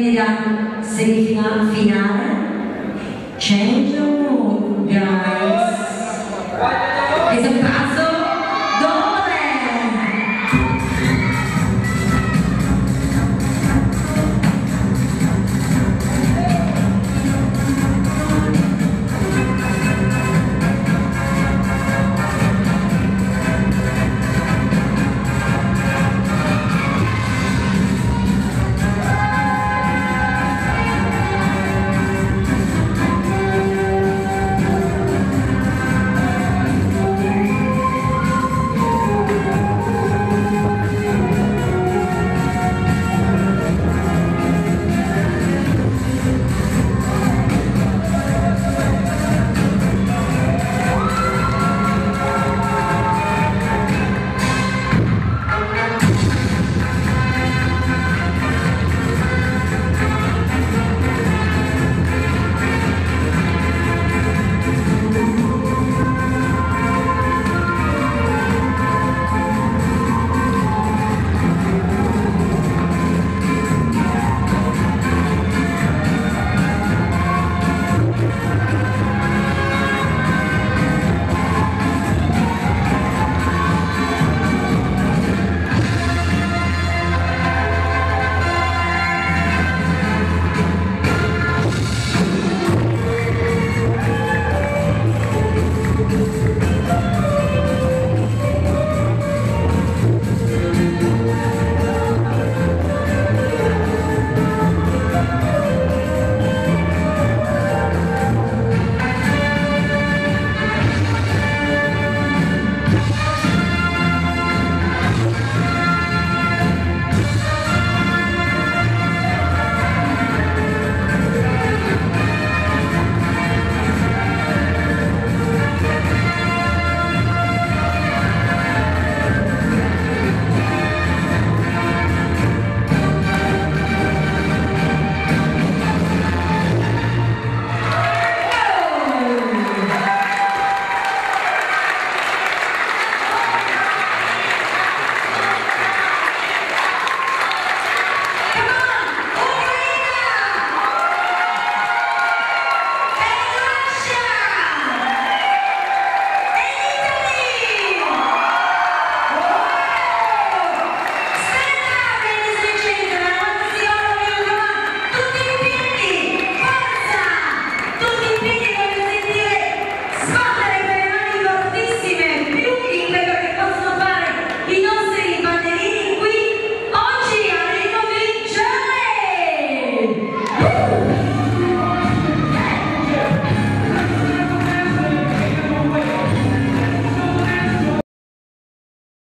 vendita semifinale, change